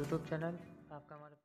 YouTube channel. आपका हमारे